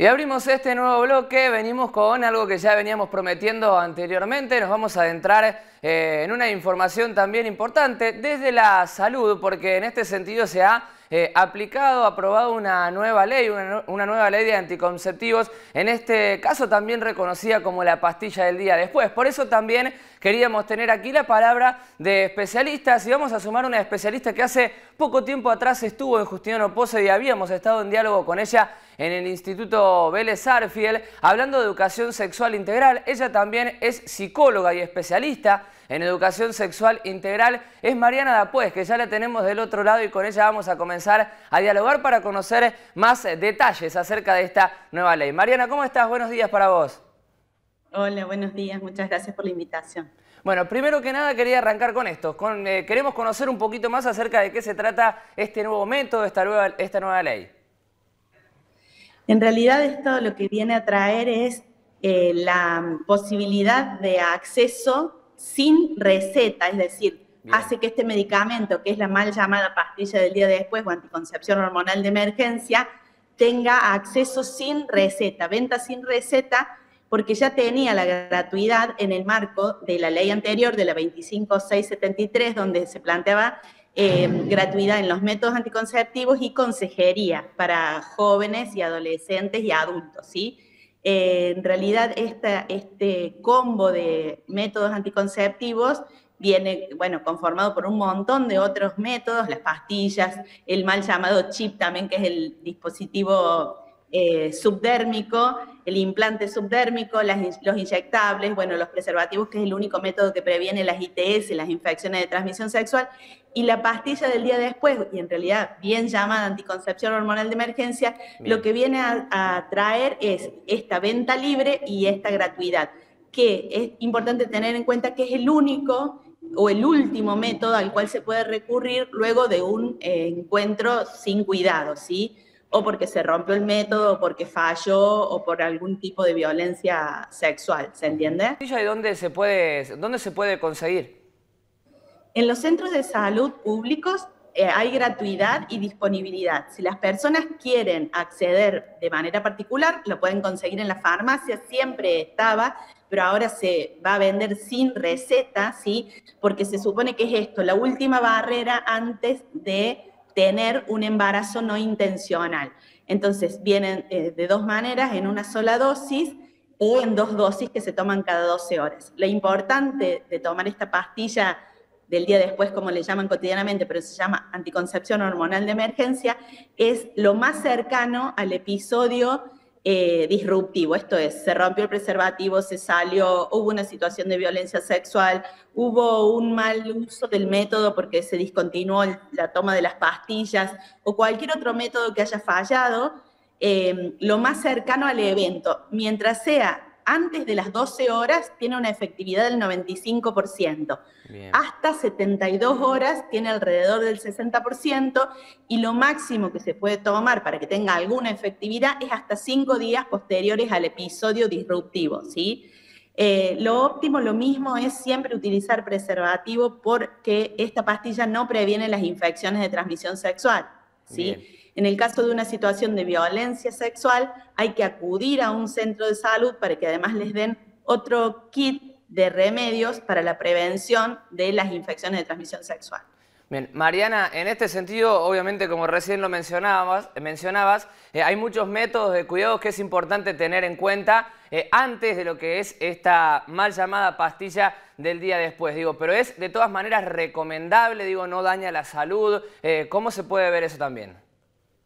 Y abrimos este nuevo bloque, venimos con algo que ya veníamos prometiendo anteriormente, nos vamos a adentrar eh, en una información también importante desde la salud, porque en este sentido se ha eh, aplicado, aprobado una nueva ley, una, nueva ley de anticonceptivos, en este caso también reconocida como la pastilla del día después. Por eso también queríamos tener aquí la palabra de especialistas y vamos a sumar una especialista que hace poco tiempo atrás estuvo en Justiniano Pose y habíamos estado en diálogo con ella en el Instituto Vélez Arfiel hablando de educación sexual integral. Ella también es psicóloga y especialista en educación sexual integral es Mariana Dapuez, que ya la tenemos del otro lado y con ella vamos a comenzar a dialogar para conocer más detalles acerca de esta nueva ley. Mariana, ¿cómo estás? Buenos días para vos. Hola, buenos días. Muchas gracias por la invitación. Bueno, primero que nada quería arrancar con esto. Eh, queremos conocer un poquito más acerca de qué se trata este nuevo método, esta nueva, esta nueva ley. En realidad esto lo que viene a traer es eh, la posibilidad de acceso sin receta, es decir, hace que este medicamento, que es la mal llamada pastilla del día después o anticoncepción hormonal de emergencia, tenga acceso sin receta, venta sin receta, porque ya tenía la gratuidad en el marco de la ley anterior, de la 25673, donde se planteaba eh, gratuidad en los métodos anticonceptivos y consejería para jóvenes y adolescentes y adultos, ¿sí? Eh, en realidad, este combo de métodos anticonceptivos viene, bueno, conformado por un montón de otros métodos, las pastillas, el mal llamado chip también, que es el dispositivo eh, subdérmico, el implante subdérmico, los inyectables, bueno, los preservativos, que es el único método que previene las ITS, las infecciones de transmisión sexual, y la pastilla del día después, y en realidad bien llamada anticoncepción hormonal de emergencia, lo que viene a, a traer es esta venta libre y esta gratuidad, que es importante tener en cuenta que es el único o el último método al cual se puede recurrir luego de un eh, encuentro sin cuidado, ¿sí? O porque se rompió el método, o porque falló, o por algún tipo de violencia sexual, ¿se entiende? ¿Y dónde se puede, dónde se puede conseguir? En los centros de salud públicos eh, hay gratuidad y disponibilidad. Si las personas quieren acceder de manera particular, lo pueden conseguir en la farmacia, siempre estaba, pero ahora se va a vender sin receta, ¿sí? Porque se supone que es esto, la última barrera antes de tener un embarazo no intencional. Entonces, vienen eh, de dos maneras, en una sola dosis o en dos dosis que se toman cada 12 horas. Lo importante de tomar esta pastilla del día después, como le llaman cotidianamente, pero se llama anticoncepción hormonal de emergencia, es lo más cercano al episodio eh, disruptivo, esto es, se rompió el preservativo, se salió, hubo una situación de violencia sexual, hubo un mal uso del método porque se discontinuó la toma de las pastillas o cualquier otro método que haya fallado, eh, lo más cercano al evento, mientras sea antes de las 12 horas tiene una efectividad del 95%. Hasta 72 horas tiene alrededor del 60% y lo máximo que se puede tomar para que tenga alguna efectividad es hasta 5 días posteriores al episodio disruptivo. ¿sí? Eh, lo óptimo, lo mismo, es siempre utilizar preservativo porque esta pastilla no previene las infecciones de transmisión sexual. ¿Sí? En el caso de una situación de violencia sexual, hay que acudir a un centro de salud para que además les den otro kit de remedios para la prevención de las infecciones de transmisión sexual. Bien, Mariana, en este sentido, obviamente, como recién lo mencionabas, mencionabas eh, hay muchos métodos de cuidado que es importante tener en cuenta eh, antes de lo que es esta mal llamada pastilla del día después. Digo, pero es de todas maneras recomendable, digo, no daña la salud. Eh, ¿Cómo se puede ver eso también?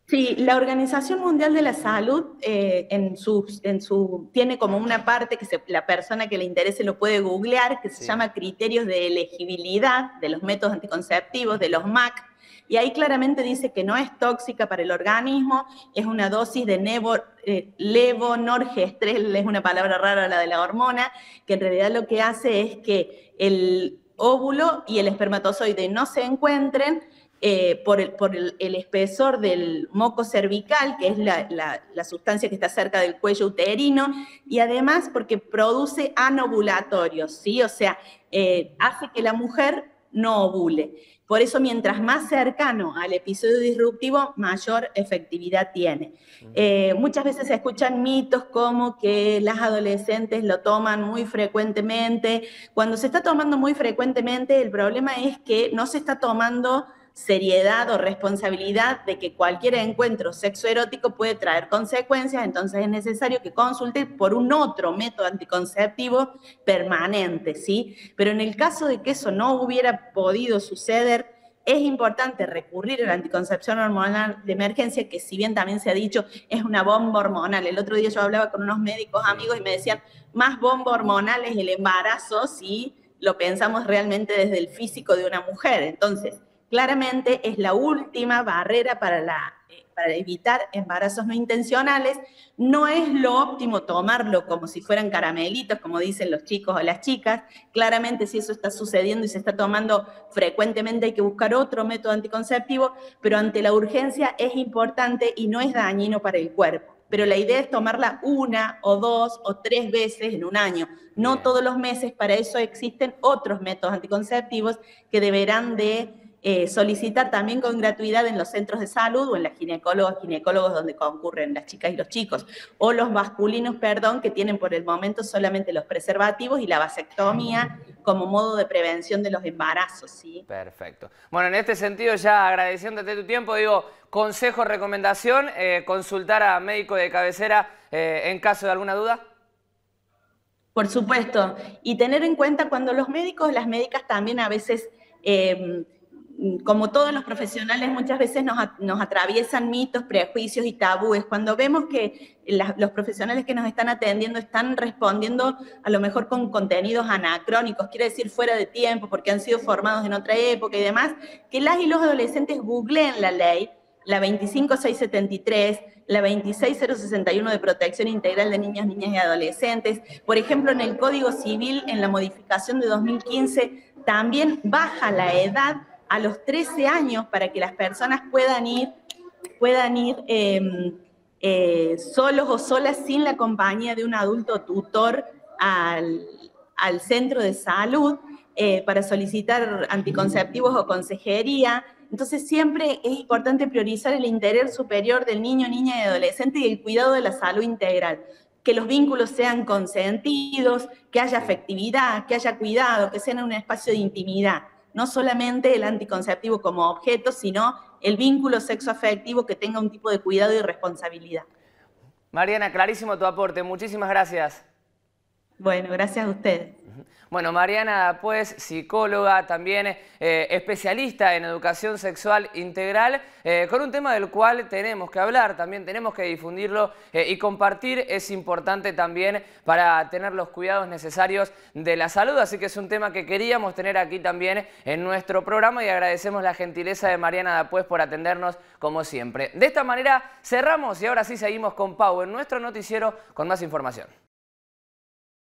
Sí, la Organización Mundial de la Salud eh, en, en su, tiene como una parte que la persona que le interese lo puede googlear, que se llama criterios de elegibilidad de los métodos anticonceptivos, de los MAC, y ahí claramente dice que no es tóxica para el organismo, es una dosis de nevo, eh, levonorgestrel, es una palabra rara la de la hormona, que en realidad lo que hace es que el óvulo y el espermatozoide no se encuentren, eh, por, el, espesor del moco cervical, que es la, sustancia que está cerca del cuello uterino, y además porque produce anovulatorios, ¿sí? O sea, eh, hace que la mujer no ovule. Por eso, mientras más cercano al episodio disruptivo, mayor efectividad tiene. Eh, muchas veces se escuchan mitos como que las adolescentes lo toman muy frecuentemente. Cuando se está tomando muy frecuentemente, el problema es que no se está tomando seriedad o responsabilidad de que cualquier encuentro sexoerótico puede traer consecuencias, entonces es necesario que consulte por un otro método anticonceptivo permanente, ¿sí? Pero en el caso de que eso no hubiera podido suceder, es importante recurrir a la anticoncepción hormonal de emergencia, que si bien también se ha dicho, es una bomba hormonal. El otro día yo hablaba con unos médicos amigos y me decían, más bomba hormonal es el embarazo si lo pensamos realmente desde el físico de una mujer. Entonces, claramente es la última barrera para, la, para evitar embarazos no intencionales. No es lo óptimo tomarlo como si fueran caramelitos, como dicen los chicos o las chicas. Claramente si eso está sucediendo y se está tomando frecuentemente hay que buscar otro método anticonceptivo, pero ante la urgencia es importante y no es dañino para el cuerpo pero la idea es tomarla una o dos o tres veces en un año, no todos los meses, para eso existen otros métodos anticonceptivos que deberán de eh, solicitar también con gratuidad en los centros de salud o en las ginecólogos, ginecólogos donde concurren las chicas y los chicos, o los masculinos, perdón, que tienen por el momento solamente los preservativos y la vasectomía como modo de prevención de los embarazos, ¿sí? Perfecto. Bueno, en este sentido, ya agradeciéndote tu tiempo, digo, consejo, recomendación, eh, consultar a médico de cabecera eh, en caso de alguna duda. Por supuesto, y tener en cuenta cuando los médicos, las médicas también a veces como todos los profesionales, muchas veces nos, atraviesan mitos, prejuicios y tabúes. Cuando vemos que los profesionales que nos están atendiendo están respondiendo a lo mejor con contenidos anacrónicos, quiere decir fuera de tiempo, porque han sido formados en otra época y demás, que las y los adolescentes googleen la ley, la 25673, la 26061 de protección integral de niños, niñas y adolescentes. Por ejemplo, en el Código Civil, en la modificación de 2015, también baja la edad a los 13 años para que las personas puedan ir, puedan ir em, eh, solos o solas sin la compañía de un adulto tutor al, centro de salud eh, para solicitar anticonceptivos o consejería. Entonces siempre es importante priorizar el interés superior del niño, niña y adolescente y el cuidado de la salud integral que los vínculos sean consentidos, que haya afectividad, que haya cuidado, que sean un espacio de intimidad no solamente el anticonceptivo como objeto, sino el vínculo sexoafectivo que tenga un tipo de cuidado y responsabilidad. Mariana, clarísimo tu aporte. Muchísimas gracias. Bueno, gracias a ustedes. Bueno, Mariana pues psicóloga, también eh, especialista en educación sexual integral, eh, con un tema del cual tenemos que hablar, también tenemos que difundirlo eh, y compartir, es importante también para tener los cuidados necesarios de la salud, así que es un tema que queríamos tener aquí también en nuestro programa y agradecemos la gentileza de Mariana Dapuez por atendernos como siempre. De esta manera cerramos y ahora sí seguimos con Pau en nuestro noticiero con más información.